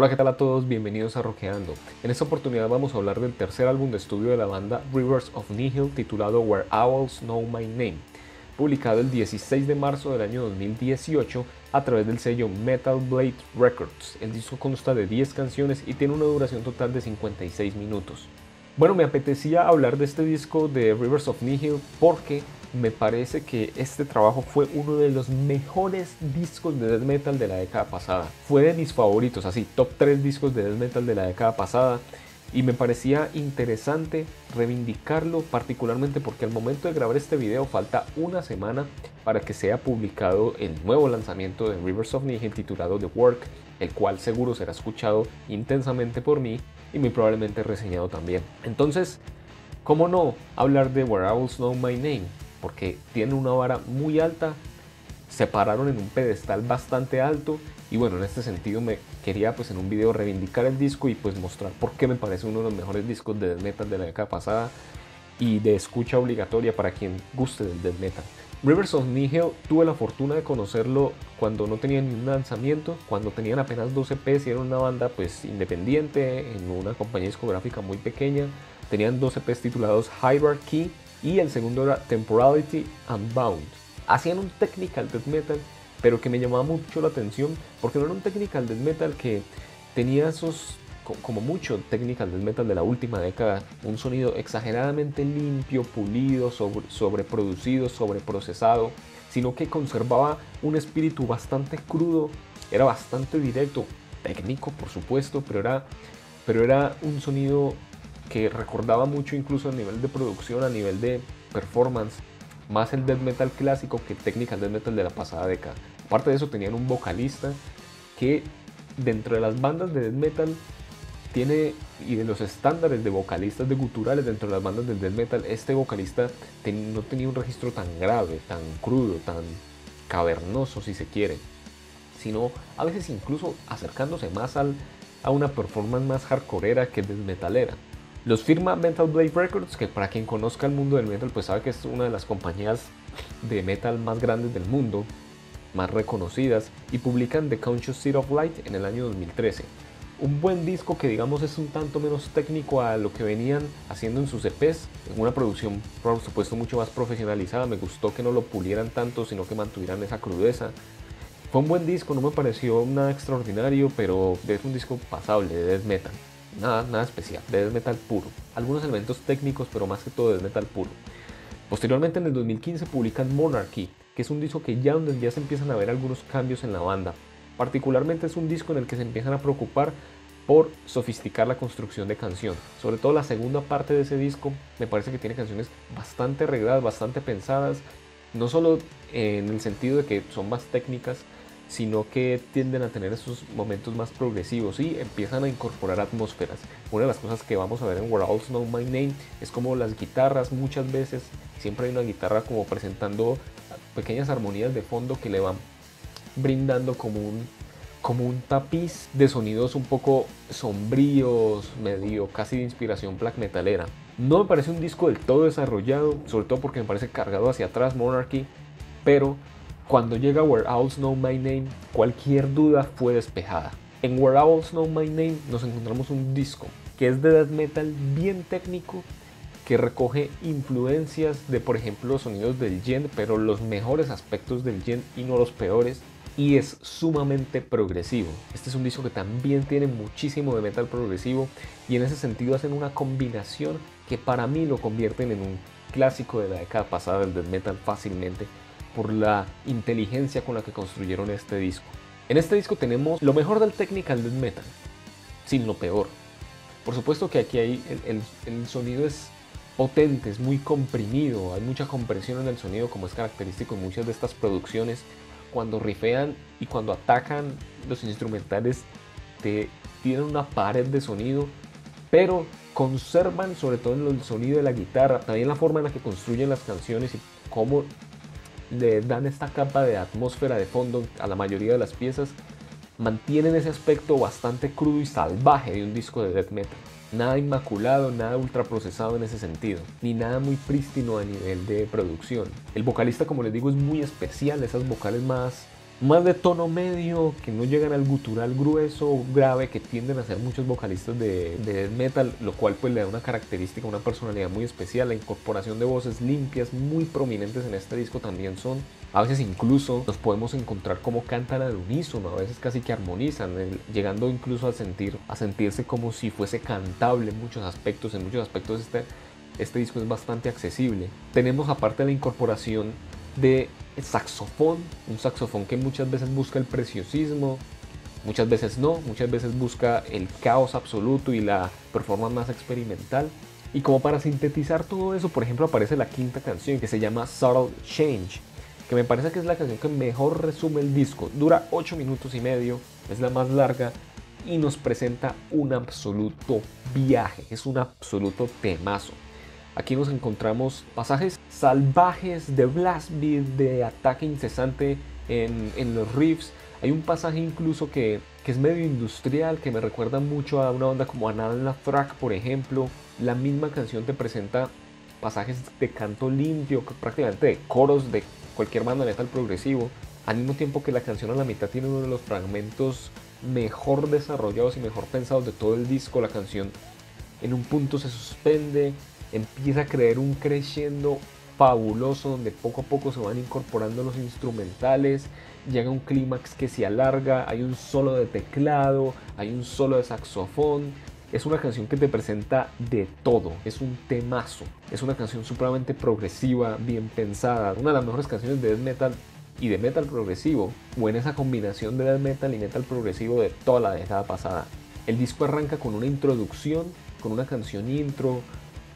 Hola, ¿qué tal a todos? Bienvenidos a Roqueando. En esta oportunidad vamos a hablar del tercer álbum de estudio de la banda Rivers of Nihil titulado Where Owls Know My Name, publicado el 16 de marzo del año 2018 a través del sello Metal Blade Records. El disco consta de 10 canciones y tiene una duración total de 56 minutos. Bueno, me apetecía hablar de este disco de Rivers of Nihil porque me parece que este trabajo fue uno de los mejores discos de death metal de la década pasada. Fue de mis favoritos, así, top 3 discos de death metal de la década pasada. Y me parecía interesante reivindicarlo particularmente porque al momento de grabar este video falta una semana para que sea publicado el nuevo lanzamiento de Rivers of Nihil titulado The Work, el cual seguro será escuchado intensamente por mí y muy probablemente reseñado también. Entonces, ¿cómo no hablar de Where Owls Know My Name? Porque tiene una vara muy alta, se pararon en un pedestal bastante alto y bueno, en este sentido me quería pues en un video reivindicar el disco y pues mostrar por qué me parece uno de los mejores discos de death metal de la década pasada y de escucha obligatoria para quien guste del death metal. Rivers of Nihil tuve la fortuna de conocerlo cuando no tenían ni un lanzamiento, cuando tenían apenas 12 EPs y era una banda pues independiente en una compañía discográfica muy pequeña. Tenían 12 EPs titulados Hierarchy y el segundo era Temporality Unbound. Hacían un technical death metal, pero que me llamaba mucho la atención porque no era un technical death metal que tenía esos como mucho technical death metal de la última década, un sonido exageradamente limpio, pulido, sobre, sobreproducido, sobreprocesado, sino que conservaba un espíritu bastante crudo, era bastante directo, técnico por supuesto, pero era, pero era un sonido que recordaba mucho incluso a nivel de producción, a nivel de performance, más el death metal clásico que el technical death metal de la pasada década. Aparte de eso tenían un vocalista que dentro de las bandas de death metal tiene y de los estándares de vocalistas de guturales dentro de las bandas del death metal, este vocalista no tenía un registro tan grave, tan crudo, tan cavernoso si se quiere, sino a veces incluso acercándose más al, a una performance más hardcoreera que death metalera. Los firma Metal Blade Records, que para quien conozca el mundo del metal, pues sabe que es una de las compañías de metal más grandes del mundo, más reconocidas, y publican The Conscious Seed of Light en el año 2013. Un buen disco que digamos es un tanto menos técnico a lo que venían haciendo en sus EPs, en una producción por supuesto mucho más profesionalizada, me gustó que no lo pulieran tanto, sino que mantuvieran esa crudeza. Fue un buen disco, no me pareció nada extraordinario, pero es un disco pasable de death metal. Nada, nada especial, de death metal puro. Algunos elementos técnicos, pero más que todo death metal puro. Posteriormente en el 2015 publican Monarchy, que es un disco que ya donde ya se empiezan a ver algunos cambios en la banda. Particularmente es un disco en el que se empiezan a preocupar por sofisticar la construcción de canción. Sobre todo la segunda parte de ese disco me parece que tiene canciones bastante arregladas, bastante pensadas, no solo en el sentido de que son más técnicas, sino que tienden a tener esos momentos más progresivos y empiezan a incorporar atmósferas. Una de las cosas que vamos a ver en Where All Know My Name es como las guitarras muchas veces, siempre hay una guitarra como presentando pequeñas armonías de fondo que le van brindando como un, como un tapiz de sonidos un poco sombríos, medio casi de inspiración black metalera. No me parece un disco del todo desarrollado, sobre todo porque me parece cargado hacia atrás Monarchy, pero cuando llega Where Owls Know My Name, cualquier duda fue despejada. En Where Owls Know My Name nos encontramos un disco que es de death metal bien técnico que recoge influencias de por ejemplo los sonidos del Yen, pero los mejores aspectos del Yen y no los peores y es sumamente progresivo. Este es un disco que también tiene muchísimo de metal progresivo y en ese sentido hacen una combinación que para mí lo convierten en un clásico de la década pasada del death metal fácilmente por la inteligencia con la que construyeron este disco. En este disco tenemos lo mejor del technical death metal, sin lo peor. Por supuesto que aquí hay el, sonido es potente, es muy comprimido, hay mucha compresión en el sonido como es característico en muchas de estas producciones. Cuando rifean y cuando atacan los instrumentales te tienen una pared de sonido, pero conservan sobre todo el sonido de la guitarra, también la forma en la que construyen las canciones y cómo le dan esta capa de atmósfera de fondo a la mayoría de las piezas, mantienen ese aspecto bastante crudo y salvaje de un disco de death metal. Nada inmaculado, nada ultraprocesado en ese sentido, ni nada muy prístino a nivel de producción. El vocalista, como les digo, es muy especial, esas vocales más más de tono medio, que no llegan al gutural grueso grave que tienden a ser muchos vocalistas de, de metal, lo cual pues le da una característica, una personalidad muy especial. La incorporación de voces limpias muy prominentes en este disco también son. A veces incluso nos podemos encontrar como cantan al unísono, a veces casi que armonizan, llegando incluso a sentir a sentirse como si fuese cantable en muchos aspectos. En muchos aspectos este este disco es bastante accesible. Tenemos aparte la incorporación de saxofón, un saxofón que muchas veces busca el preciosismo, muchas veces no, muchas veces busca el caos absoluto y la performance más experimental. Y como para sintetizar todo eso, por ejemplo, aparece la quinta canción que se llama Subtle Change, que me parece que es la canción que mejor resume el disco. Dura 8 minutos y medio, es la más larga y nos presenta un absoluto viaje, es un absoluto temazo. Aquí nos encontramos pasajes salvajes de blast beat, de ataque incesante en, los riffs. Hay un pasaje incluso que, es medio industrial, que me recuerda mucho a una banda como Anala Thrack, por ejemplo. La misma canción te presenta pasajes de canto limpio, prácticamente de coros de cualquier banda metal progresivo. Al mismo tiempo que la canción a la mitad tiene uno de los fragmentos mejor desarrollados y mejor pensados de todo el disco. La canción en un punto se suspende, empieza a creer un creciendo fabuloso donde poco a poco se van incorporando los instrumentales, llega un clímax que se alarga, hay un solo de teclado, hay un solo de saxofón. Es una canción que te presenta de todo, es un temazo, es una canción supremamente progresiva, bien pensada, una de las mejores canciones de death metal y de metal progresivo, o en esa combinación de death metal y metal progresivo de toda la década pasada. El disco arranca con una introducción, con una canción intro,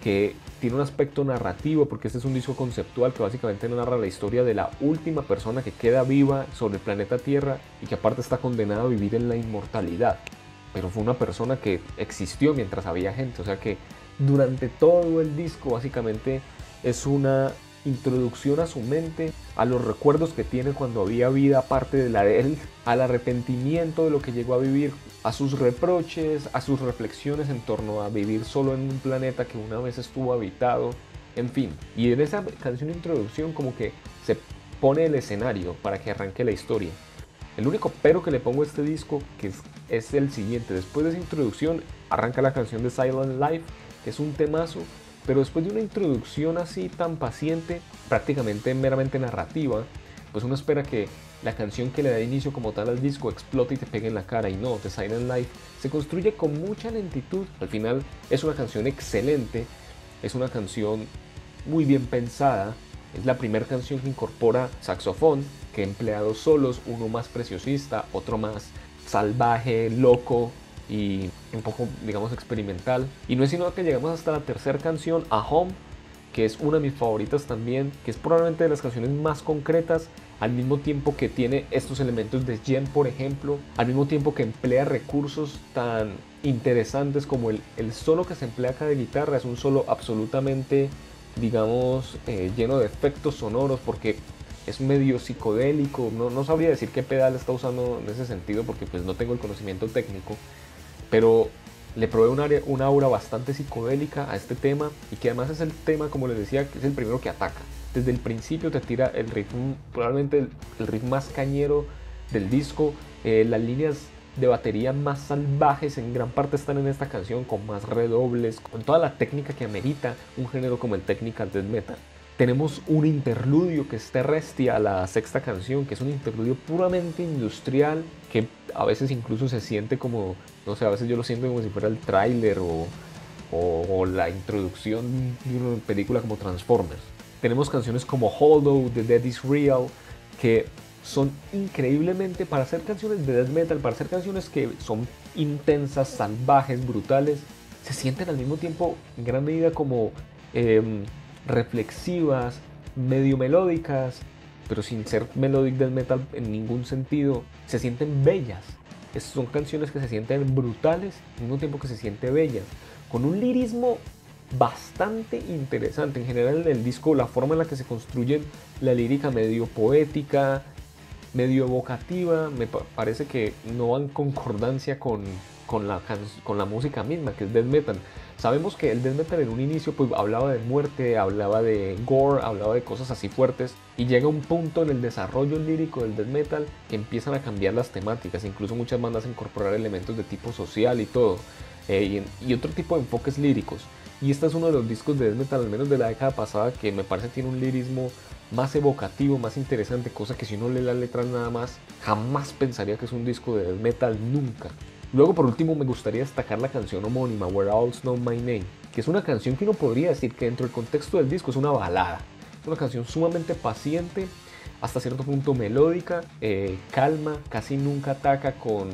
que tiene un aspecto narrativo, porque este es un disco conceptual que básicamente narra la historia de la última persona que queda viva sobre el planeta Tierra y que aparte está condenada a vivir en la inmortalidad. Pero fue una persona que existió mientras había gente, o sea que durante todo el disco básicamente es una introducción a su mente, a los recuerdos que tiene cuando había vida aparte de la de él, al arrepentimiento de lo que llegó a vivir, a sus reproches, a sus reflexiones en torno a vivir solo en un planeta que una vez estuvo habitado, en fin. Y en esa canción introducción como que se pone el escenario para que arranque la historia. El único pero que le pongo a este disco que es, es el siguiente. Después de esa introducción arranca la canción de Silent Life, que es un temazo pero después de una introducción así tan paciente, prácticamente meramente narrativa, pues uno espera que la canción que le da inicio como tal al disco explote y te pegue en la cara y no, The Silent Life se construye con mucha lentitud. Al final es una canción excelente, es una canción muy bien pensada, es la primera canción que incorpora saxofón, que emplea dos solos, uno más preciosista, otro más salvaje, loco, y un poco, digamos, experimental. Y no es sino que llegamos hasta la tercera canción, A Home, que es una de mis favoritas también, que es probablemente de las canciones más concretas, al mismo tiempo que tiene estos elementos de Jen, por ejemplo, al mismo tiempo que emplea recursos tan interesantes como el, el solo que se emplea acá de guitarra, es un solo absolutamente, digamos, eh, lleno de efectos sonoros, porque es medio psicodélico, no, no sabría decir qué pedal está usando en ese sentido, porque pues no tengo el conocimiento técnico, pero le provee un, área, una aura bastante psicodélica a este tema y que además es el tema, como les decía, que es el primero que ataca. Desde el principio te tira el ritmo, probablemente el, el ritmo más cañero del disco, eh, las líneas de batería más salvajes en gran parte están en esta canción, con más redobles, con toda la técnica que amerita un género como el technical death metal. Tenemos un interludio que es Terrestia, la sexta canción, que es un interludio puramente industrial, que a veces incluso se siente como, no sé, a veces yo lo siento como si fuera el tráiler o, o, la introducción de una película como Transformers. Tenemos canciones como Hollow, The Dead is Real, que son increíblemente para hacer canciones de death metal, para hacer canciones que son intensas, salvajes, brutales, se sienten al mismo tiempo en gran medida como em, reflexivas, medio melódicas, pero sin ser melodic del metal en ningún sentido, se sienten bellas. son canciones que se sienten brutales, al mismo tiempo que se sienten bellas, con un lirismo bastante interesante. En general en el disco la forma en la que se construye la lírica medio poética, medio evocativa, me parece que no van concordancia con, con la, con la música misma, que es death metal. Sabemos que el death metal en un inicio pues hablaba de muerte, hablaba de gore, hablaba de cosas así fuertes y llega un punto en el desarrollo lírico del death metal que empiezan a cambiar las temáticas, incluso muchas bandas a incorporar elementos de tipo social y todo, eh, y, otro tipo de enfoques líricos. Y este es uno de los discos de death metal, al menos de la década pasada, que me parece tiene un lirismo más evocativo, más interesante, cosa que si uno lee las letras nada más, jamás pensaría que es un disco de death metal, nunca. Luego por último me gustaría destacar la canción homónima Where Owls Know My Name, que es una canción que uno podría decir que dentro del contexto del disco es una balada. Es una canción sumamente paciente, hasta cierto punto melódica, eh, calma, casi nunca ataca con,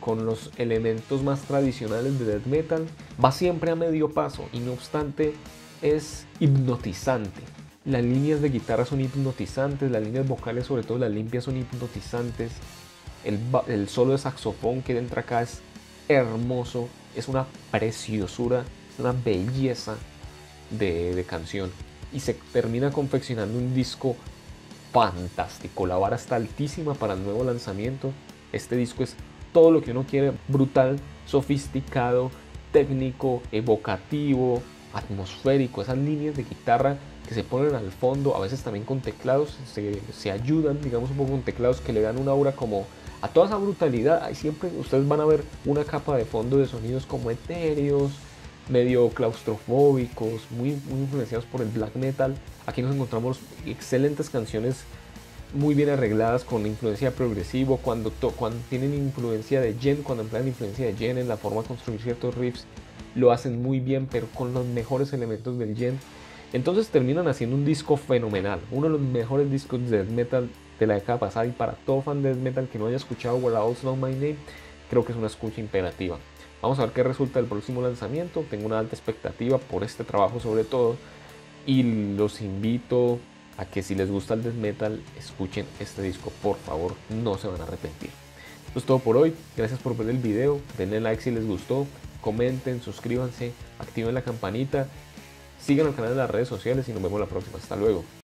con los elementos más tradicionales de death metal. Va siempre a medio paso y no obstante es hipnotizante. Las líneas de guitarra son hipnotizantes, las líneas vocales, sobre todo las limpias, son hipnotizantes. El, solo de saxofón que entra acá es hermoso, es una preciosura, una belleza de, canción. Y se termina confeccionando un disco fantástico. La vara está altísima para el nuevo lanzamiento. Este disco es todo lo que uno quiere, brutal, sofisticado, técnico, evocativo, atmosférico. Esas líneas de guitarra que se ponen al fondo, a veces también con teclados, se ayudan, digamos, un poco con teclados que le dan una aura como a toda esa brutalidad, ahí siempre ustedes van a ver una capa de fondo de sonidos como etéreos, medio claustrofóbicos, muy, muy influenciados por el black metal. Aquí nos encontramos excelentes canciones muy bien arregladas con influencia progresivo, cuando, cuando tienen influencia de Jen, cuando emplean influencia de Jen en la forma de construir ciertos riffs, lo hacen muy bien, pero con los mejores elementos del Jen. Entonces terminan haciendo un disco fenomenal, uno de los mejores discos de death metal de la década pasada y para todo fan de metal que no haya escuchado Where I Know My Name, creo que es una escucha imperativa. Vamos a ver qué resulta del próximo lanzamiento, tengo una alta expectativa por este trabajo sobre todo y los invito a que si les gusta el death metal escuchen este disco, por favor, no se van a arrepentir. Esto es todo por hoy, gracias por ver el video, denle like si les gustó, comenten, suscríbanse, activen la campanita Sigan el canal en las redes sociales y nos vemos la próxima. Hasta luego.